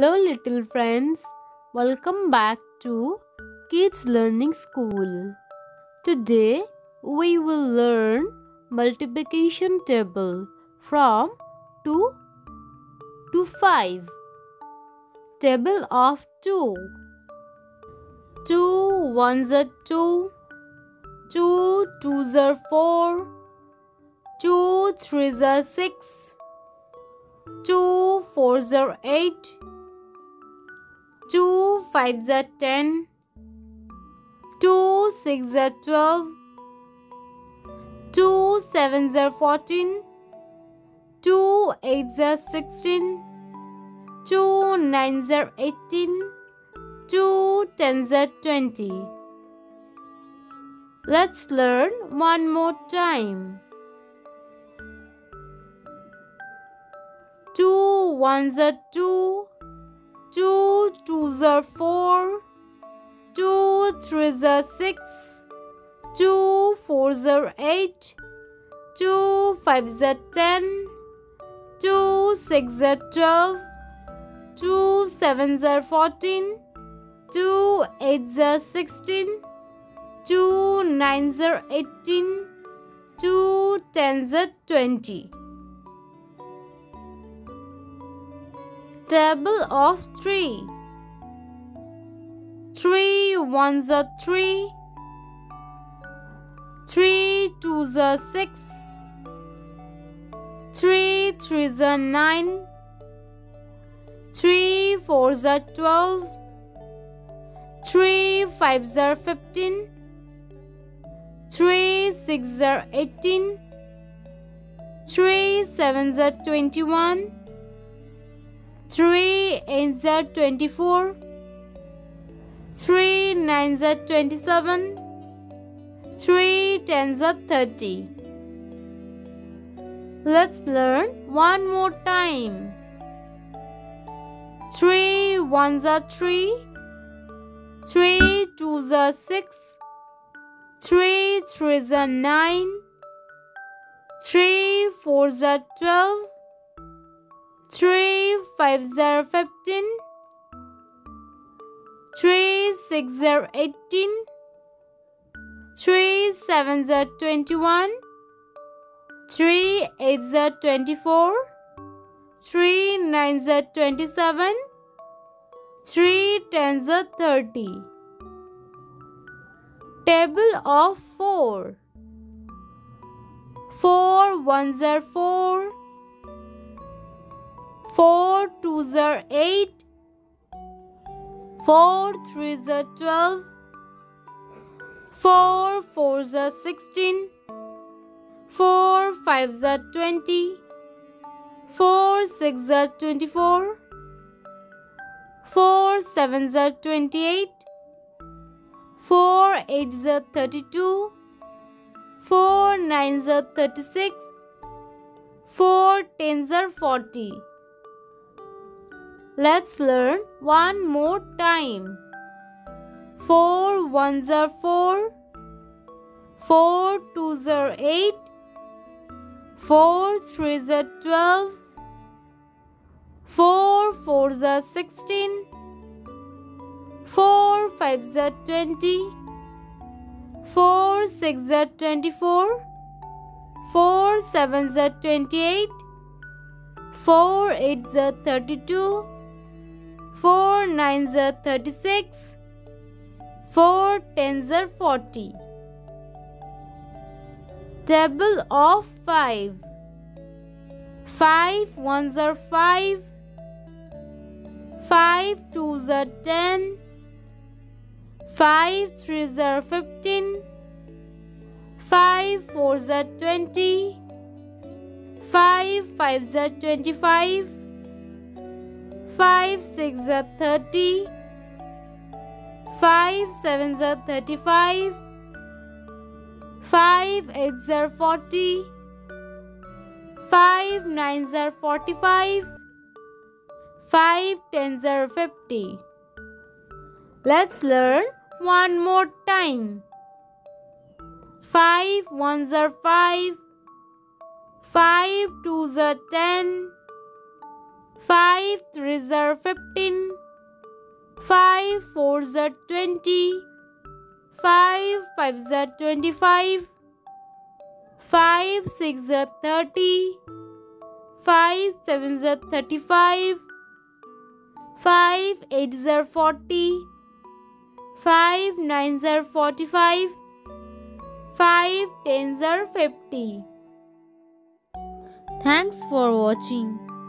Hello, little friends. Welcome back to Kids Learning School. Today we will learn multiplication table from 2 to 5. Table of 2. 2 ones are 2. 2 twos are 4. 2 threes are 6. 2 fours are 8. 2 5s are 10. 2 6s are 12. 2 7s are 14. 2 8s are 16. 2 9s are 18. 2 10s are 20. Let's learn one more time. 2 ones are 2. Two twos are four. Two threes are six. Two fours are eight. Two fives are ten. Two six are twelve. Two sevens are fourteen. Two eights are sixteen. Two nines are eighteen. Two tens are twenty. Table of three. Three ones are three. Three twos are six. Three threes are nine. Three fours are twelve. Three fives are fifteen. Three sixes are eighteen. Three sevens are twenty-one. 3 8s are 24 3 9 are 27 3 10s are 30 Let's learn one more time. 3 1s are 3 3 2s are 6 3 3s are 9 3 4s are 12 Three fives are fifteen. Three six are eighteen. Twenty-one. Twenty-four. Twenty-seven. Thirty. Table of four. Four ones four. Four twos are eight. Four threes are twelve. Four fours are sixteen. Four fives are twenty. Four sixes are twenty-four. Four sevens are twenty-eight. Four eights are thirty-two. Four nines are thirty-six. Four tens are forty. Let's learn one more time. Four ones are four. Four twos are eight. Four threes are twelve. Four fours are sixteen. Four fives are twenty. Four sixes are twenty-four. Four sevens are twenty-eight. Four eights are thirty-two. 4 nines are 36. 4 tens are 40. Table of 5. 5 ones are 5. 5 twos are 10. 5 threes are 15. 5 fours are 20. 5 fives are 25. 5 6 are 30 5 7 are 35 5 8 are 40 5 9 are 45 5 10 are 50 Let's learn one more time. 5 ones are 5 5 twos are 10 5 3s are 15 5 4s are 20 5 5s are 25 5 6 are 30 5 7s are 35 5 8s are 40 5 9s are 45 5 10s are 50 Thanks for watching.